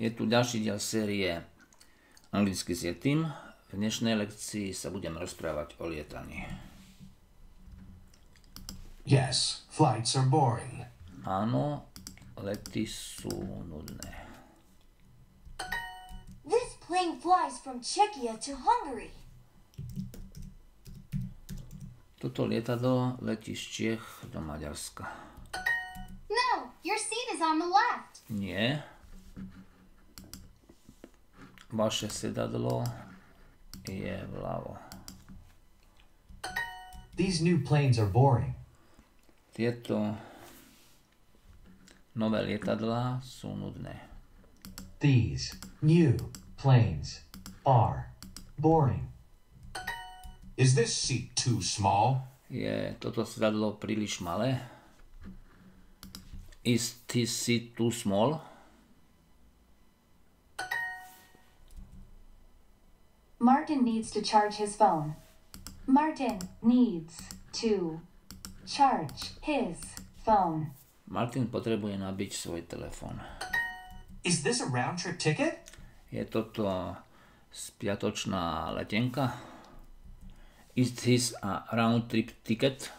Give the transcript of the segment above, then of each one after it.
Je tu ďalší diel série Anglicky s Yetim. V dnešnej lekcii sa budem rozprávať o lietaní. Yes, flights are boring. Áno, lety sú nudné. This plane flies from Czechia to Hungary. Toto lietadlo letí z Čiech do Maďarska. No, your seat is on the left. Nie. Vaše sedadlo je vľavo. These new planes are boring. Tieto nové lietadlá sú nudné. These new planes are boring. Is this seat too small? Je toto sedadlo príliš malé? Is this seat too small? Martin needs to charge his phone. Martin needs to charge his phone. Martin potrebuje nabiť svoj telefón. Is this a round trip ticket? Je toto spiatočná letenka? Is this a round trip ticket?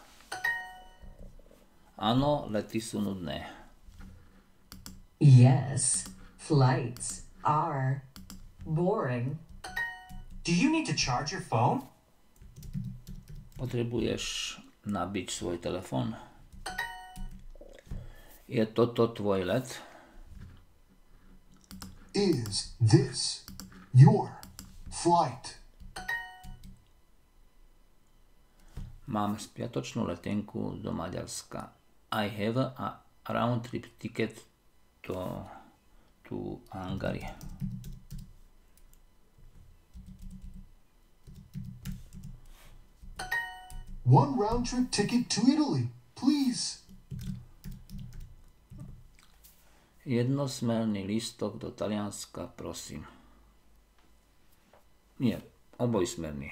Áno, lety sú nudné. Yes, flights are boring. Do you need to charge your phone? Potrebuješ nabiť svoj telefón? Je toto tvoj let? Is this your flight? Mám spiatočnú letenku do Maďarska. I have a round trip ticket to, to Hungary. One round trip ticket to Italy, please. Jednosmerný lístok do Talianska, prosím. Nie, obojsmerný.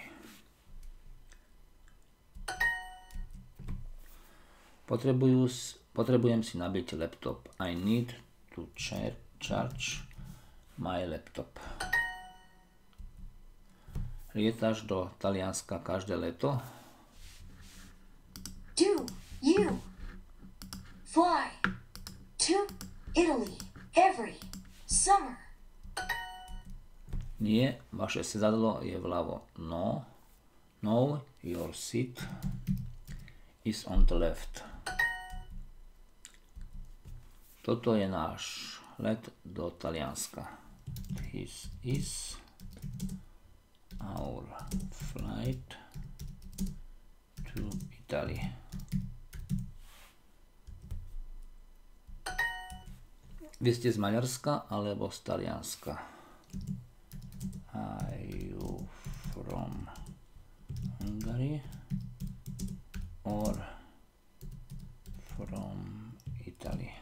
Potrebujú, potrebujem si nabiť laptop. I need to char- charge my laptop. Lietaš do Talianska každé leto? Do you fly to Italy every summer? Nie, vaše sedadlo je vľavo. No, no, your seat is on the left. Toto je náš let do Talianska. This is our flight to Italy. Vy ste z Maďarska alebo z Talianska? Are you from Hungary or from Italy?